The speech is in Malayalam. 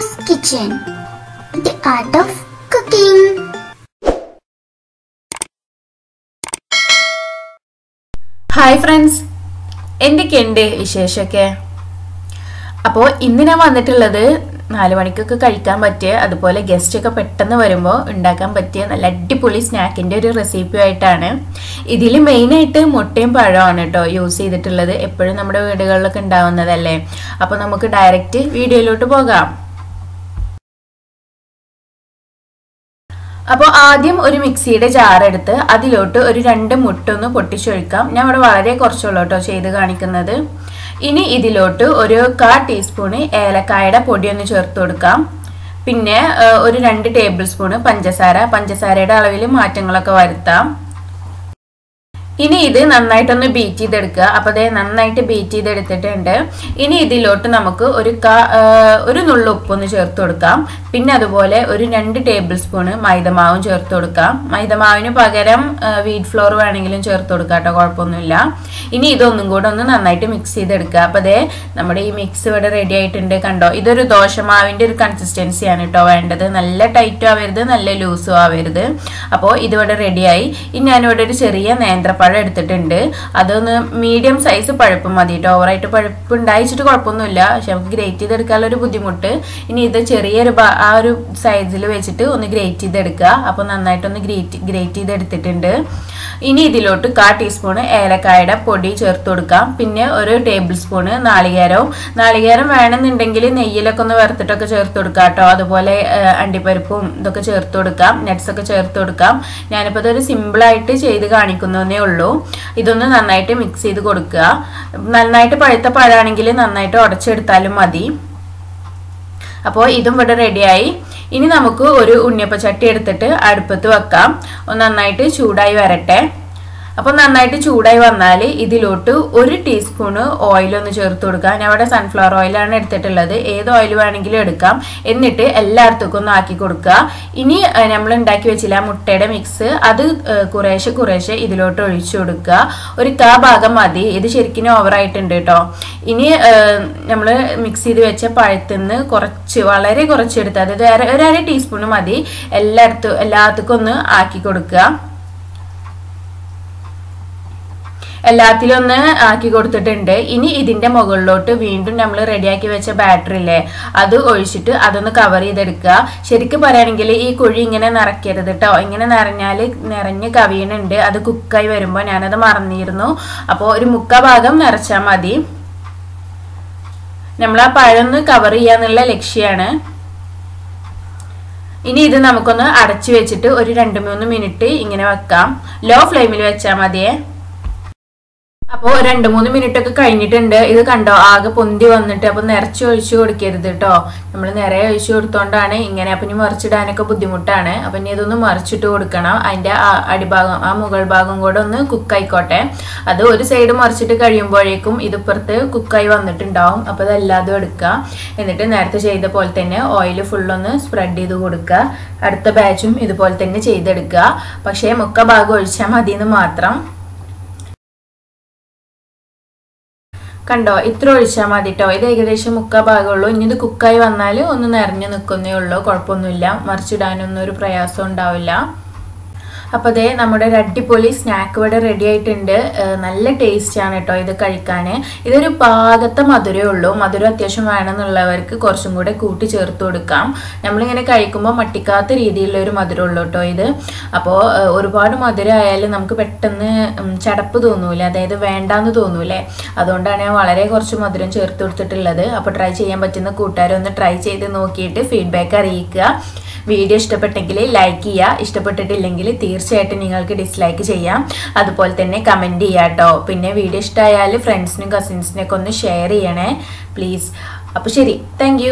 Anna's Kitchen The Art of Cooking. Hi friends എന്തൊക്കെയുണ്ട് വിശേഷമൊക്കെ? അപ്പോൾ ഇന്ന് ഞാൻ വന്നിട്ടുള്ളത് നാല് മണിക്കൊക്കെ കഴിക്കാൻ പറ്റിയ അതുപോലെ ഗസ്റ്റ് ഒക്കെ പെട്ടെന്ന് വരുമ്പോൾ ഉണ്ടാക്കാൻ പറ്റിയ നല്ല അടിപൊളി സ്നാക്കിന്റെ ഒരു റെസിപ്പി ആയിട്ടാണ്. ഇതിൽ മെയിനായിട്ട് മുട്ടയും പഴമാണ് കേട്ടോ യൂസ് ചെയ്തിട്ടുള്ളത്. എപ്പോഴും നമ്മുടെ വീടുകളിലൊക്കെ ഉണ്ടാവുന്നതല്ലേ? അപ്പോൾ നമുക്ക് ഡയറക്റ്റ് വീഡിയോയിലോട്ട് പോകാം. അപ്പോൾ ആദ്യം ഒരു മിക്സിയുടെ ജാർ എടുത്ത് അതിലോട്ട് ഒരു രണ്ട് മുട്ടൊന്ന് പൊട്ടിച്ചൊഴിക്കാം. ഞാൻ ഇവിടെ വളരെ കുറച്ചുള്ളൂ കേട്ടോ ചെയ്ത് കാണിക്കുന്നത്. ഇനി ഇതിലോട്ട് ഒരു കാ ടീസ്പൂണ് ഏലക്കായുടെ പൊടി ഒന്ന് ചേർത്ത് കൊടുക്കാം. പിന്നെ ഒരു രണ്ട് ടേബിൾ സ്പൂണ് പഞ്ചസാര. പഞ്ചസാരയുടെ അളവിൽ മാറ്റങ്ങളൊക്കെ വരുത്താം. ഇനി ഇത് നന്നായിട്ടൊന്ന് ബീറ്റ് ചെയ്തെടുക്കുക. അപ്പോൾ അതേ നന്നായിട്ട് ബീറ്റ് ചെയ്തെടുത്തിട്ടുണ്ട്. ഇനി ഇതിലോട്ട് നമുക്ക് ഒരു കാ ഒരു നുള്ള ഉപ്പൊന്ന് ചേർത്ത് കൊടുക്കാം. പിന്നെ അതുപോലെ ഒരു രണ്ട് ടേബിൾ സ്പൂണ് മൈദമാവും ചേർത്ത് കൊടുക്കാം. മൈദമാവിന് പകരം വീറ്റ് ഫ്ലോർ വേണമെങ്കിലും ചേർത്ത് കൊടുക്കാം കേട്ടോ കുഴപ്പമൊന്നുമില്ല. ഇനി ഇതൊന്നും കൂടെ ഒന്ന് നന്നായിട്ട് മിക്സ് ചെയ്തെടുക്കുക. അപ്പോൾ അതേ നമ്മുടെ ഈ മിക്സ് ഇവിടെ റെഡി ആയിട്ടുണ്ട് കണ്ടോ? ഇതൊരു ദോശമാവിന്റെ ഒരു കൺസിസ്റ്റൻസിയാണ് കേട്ടോ വേണ്ടത്. നല്ല ടൈറ്റും ആവരുത് നല്ല ലൂസും ആവരുത്. അപ്പോൾ ഇതിവിടെ റെഡിയായി ഇനി ഞാനിവിടെ ഒരു ചെറിയ നേന്ത്രപ്പഴം പഴം എടുത്തിട്ടുണ്ട്. അതൊന്ന് മീഡിയം സൈസ് പഴുപ്പ് മതി കേട്ടോ ഓവറായിട്ട് പഴുപ്പ് ഉണ്ടായിച്ചിട്ട് കുഴപ്പമൊന്നുമില്ല. പക്ഷെ നമുക്ക് ഗ്രേറ്റ് ചെയ്തെടുക്കാനുള്ള ഒരു ബുദ്ധിമുട്ട്. ഇനി ഇത് ചെറിയൊരു ആ ഒരു സൈസിൽ വെച്ചിട്ട് ഒന്ന് ഗ്രേറ്റ് ചെയ്തെടുക്കുക. അപ്പോൾ നന്നായിട്ടൊന്ന് ഗ്രേറ്റ് ഗ്രേറ്റ് ചെയ്തെടുത്തിട്ടുണ്ട്. ഇനി ഇതിലോട്ട് കാ ടീസ്പൂൺ ഏലക്കായുടെ പൊടി ചേർത്ത് കൊടുക്കാം. പിന്നെ ഒരു ടേബിൾ സ്പൂണ് നാളികേരവും. നാളികേരം വേണമെന്നുണ്ടെങ്കിൽ നെയ്യിലൊക്കെ ഒന്ന് വറുത്തിട്ടൊക്കെ ചേർത്ത് കൊടുക്കാം കേട്ടോ അതുപോലെ അണ്ടിപ്പരിപ്പും ഇതൊക്കെ ചേർത്ത് കൊടുക്കാം. നട്ട്സ് ഒക്കെ ചേർത്ത് കൊടുക്കാം. ഞാനിപ്പോൾ ഇതൊരു സിമ്പിളായിട്ട് ചെയ്ത് കാണിക്കുന്നതേ ഉള്ളൂ. ഇതൊന്ന് നന്നായിട്ട് മിക്സ് ചെയ്ത് കൊടുക്കുക. നന്നായിട്ട് പഴുത്ത പഴാണെങ്കിൽ നന്നായിട്ട് ഉടച്ചെടുത്താലും മതി. അപ്പോൾ ഇതും ഇവിടെ റെഡിയായി ഇനി നമുക്ക് ഒരു ഉണ്ണിയപ്പച്ചട്ടി എടുത്തിട്ട് അടുപ്പത്ത് വെക്കാം. നന്നായിട്ട് ചൂടായി വരട്ടെ. അപ്പോൾ നന്നായിട്ട് ചൂടായി വന്നാൽ ഇതിലോട്ട് ഒരു ടീസ്പൂണ് ഓയിൽ ഒന്ന് ചേർത്ത് കൊടുക്കുക. ഞാൻ ഇവിടെ സൺഫ്ലവർ ഓയിലാണ് എടുത്തിട്ടുള്ളത്. ഏത് ഓയിൽ വേണമെങ്കിലും എടുക്കാം. എന്നിട്ട് എല്ലായിടത്തേക്കും ഒന്ന് ആക്കി കൊടുക്കുക. ഇനി നമ്മൾ ഉണ്ടാക്കി വെച്ചില്ല മുട്ടയുടെ മിക്സ് അത് കുറേശ്ശെ കുറേശ്ശെ ഇതിലോട്ട് ഒഴിച്ചു കൊടുക്കുക. ഒരു കാ ഭാഗം മതി. ഇത് ശരിക്കും ഓവറായിട്ടുണ്ട് കേട്ടോ. ഇനി നമ്മൾ മിക്സ് ചെയ്ത് വെച്ച പഴത്തുനിന്ന് കുറച്ച് വളരെ കുറച്ച് കുറച്ചെടുത്ത് അതായത് ഒരു അര ടീസ്പൂണ് മതി. എല്ലായിടത്തും എല്ലാത്തുക്കും ഒന്ന് ആക്കി കൊടുക്കുക. എല്ലാത്തിലും ഒന്ന് ആക്കി കൊടുത്തിട്ടുണ്ട്. ഇനി ഇതിന്റെ മുകളിലോട്ട് വീണ്ടും നമ്മൾ റെഡിയാക്കി വെച്ച ബാറ്ററി ഇല്ലേ അത് ഒഴിച്ചിട്ട് അതൊന്ന് കവർ ചെയ്തെടുക്കുക. ശരിക്കും പറയുകയാണെങ്കിൽ ഈ കുഴി ഇങ്ങനെ നിറയ്ക്കരുത് കേട്ടോ ഇങ്ങനെ നിറഞ്ഞാൽ നിറഞ്ഞ് കവിയണുണ്ട്. അത് കുക്കായി വരുമ്പോൾ ഞാനത് മറന്നിരുന്നു. അപ്പോൾ ഒരു മുക്കാ ഭാഗം നിറച്ചാൽ മതി. നമ്മൾ ആ പഴമൊന്ന് കവർ ചെയ്യാന്നുള്ള ലക്ഷ്യമാണ് ഇനി ഇത് നമുക്കൊന്ന് അടച്ചു വെച്ചിട്ട് ഒരു രണ്ട് മൂന്ന് മിനിറ്റ് ഇങ്ങനെ വെക്കാം. ലോ ഫ്ലെയിമിൽ വെച്ചാൽ മതിയേ. അപ്പോൾ രണ്ട് മൂന്ന് മിനിറ്റ് ഒക്കെ കഴിഞ്ഞിട്ടുണ്ട്. ഇത് കണ്ടോ? ആകെ പൊന്തി വന്നിട്ട്. അപ്പോൾ നിറച്ച് ഒഴിച്ചു കൊടുക്കരുത് കേട്ടോ നമ്മൾ നിറയെ ഒഴിച്ചു കൊടുത്തോണ്ടാണ് ഇങ്ങനെ. അപ്പം ഇനി മറിച്ചിടാനൊക്കെ ബുദ്ധിമുട്ടാണ്. അപ്പം ഇനി ഇതൊന്ന് മറിച്ചിട്ട് കൊടുക്കണം. അതിന്റെ അടിഭാഗം ആ മുകൾ ഭാഗം കൂടെ ഒന്ന് കുക്കായിക്കോട്ടെ അത് ഒരു സൈഡ് മറിച്ചിട്ട് കഴിയുമ്പോഴേക്കും ഇതിപ്പുറത്ത് കുക്കായി വന്നിട്ടുണ്ടാവും. അപ്പോൾ അതെല്ലാതും എടുക്കുക എന്നിട്ട് നേരത്തെ ചെയ്ത പോലെ തന്നെ ഓയിൽ ഫുള്ളൊന്ന് സ്പ്രെഡ് ചെയ്ത് കൊടുക്കുക അടുത്ത ബാച്ചും ഇതുപോലെ തന്നെ ചെയ്തെടുക്കുക പക്ഷേ മുക്ക ഭാഗം ഒഴിച്ചാൽ മതി എന്ന് മാത്രം. കണ്ടോ? ഇത്ര ഒഴിച്ചാൽ മതി കേട്ടോ ഇത് ഏകദേശം മുക്കാ ഭാഗമുള്ളൂ. ഇനി ഇത് കുക്കായി വന്നാൽ ഒന്ന് നിറഞ്ഞു നിൽക്കുന്നേ ഉള്ളൂ. കുഴപ്പമൊന്നുമില്ല. മറിച്ചിടാനൊന്നും ഒരു പ്രയാസം ഉണ്ടാവില്ല. അപ്പോൾ അതേ നമ്മുടെ ഒരു അടിപൊളി സ്നാക്ക് ഇവിടെ റെഡി ആയിട്ടുണ്ട്. നല്ല ടേസ്റ്റാണ് കേട്ടോ ഇത് കഴിക്കാൻ ഇതൊരു പാകത്തെ മധുരമേ ഉള്ളൂ. മധുരം അത്യാവശ്യം വേണമെന്നുള്ളവർക്ക് കുറച്ചും കൂടെ കൂട്ടി ചേർത്ത് കൊടുക്കാം. നമ്മളിങ്ങനെ കഴിക്കുമ്പോൾ മട്ടിക്കാത്ത രീതിയിലുള്ള ഒരു മധുരം ഉള്ളൂ കേട്ടോ ഇത്. അപ്പോൾ ഒരുപാട് മധുരം ആയാലും നമുക്ക് പെട്ടെന്ന് ചടപ്പ് തോന്നൂല. അതായത് വേണ്ടാന്ന് തോന്നൂലേ. അതുകൊണ്ടാണ് ഞാൻ വളരെ കുറച്ച് മധുരം ചേർത്ത് കൊടുത്തിട്ടുള്ളത്. അപ്പോൾ ട്രൈ ചെയ്യാൻ പറ്റുന്ന കൂട്ടുകാരൊന്ന് ട്രൈ ചെയ്ത് നോക്കിയിട്ട് ഫീഡ്ബാക്ക് അറിയിക്കുക. വീഡിയോ ഇഷ്ടപ്പെട്ടെങ്കിൽ ലൈക്ക് ചെയ്യുക. ഇഷ്ടപ്പെട്ടിട്ടില്ലെങ്കിൽ തീർച്ചയായിട്ടും നിങ്ങൾക്ക് ഡിസ്ലൈക്ക് ചെയ്യാം. അതുപോലെ തന്നെ കമന്റ് ചെയ്യുക കേട്ടോ പിന്നെ വീഡിയോ ഇഷ്ടമായാൽ ഫ്രണ്ട്സിനും കസിൻസിനൊക്കെ ഒന്ന് ഷെയർ ചെയ്യണേ. പ്ലീസ് അപ്പോൾ ശരി. താങ്ക്